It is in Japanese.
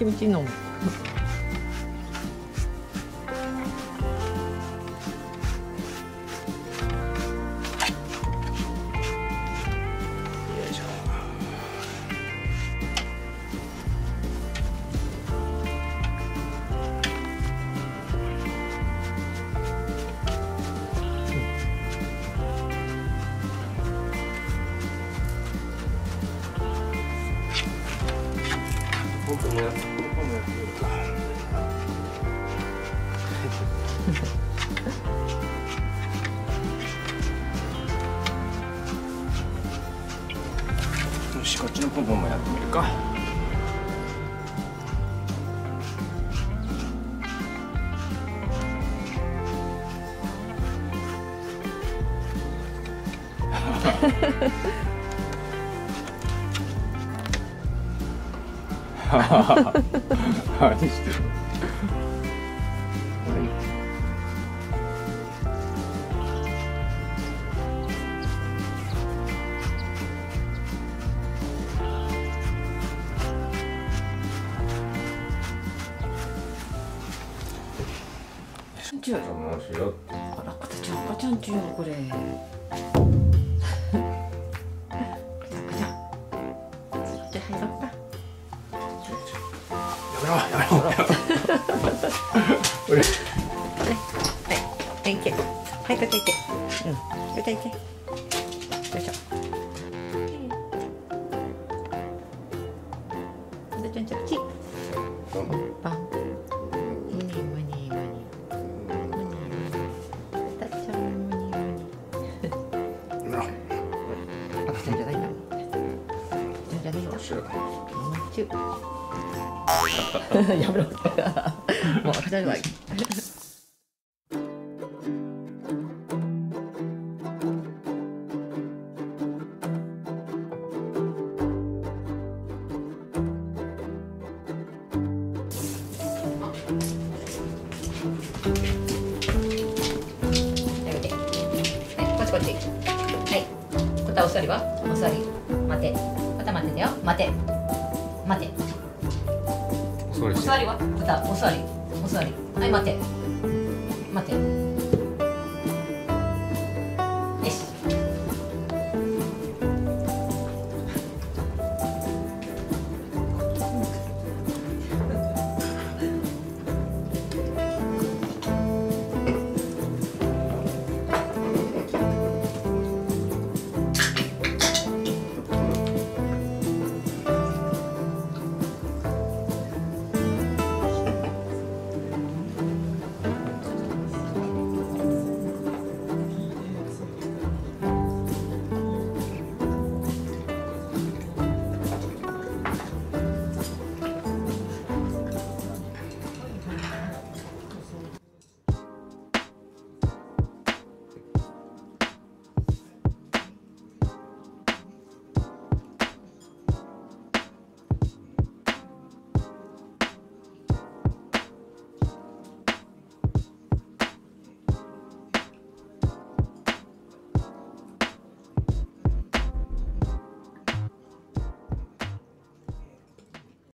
ちみち飲む。僕もや僕もやってみるかよしこっちのポンポンもやってみるか。何してるのあら形赤ちゃんちゅうよこれ赤ちゃ入ろうかはい、い。け。はい、こっちい。け。うん、こっちい。け。よい。しょ。ちゃんちゃち。やめろ。もう赤ちゃんじゃない。やめて。はい、こっちこっち。はい。こたお座りは？お座り。待て。こた待てだよ。待て。待て。お座りは？こたお座り。お座り。はい、待て。待て。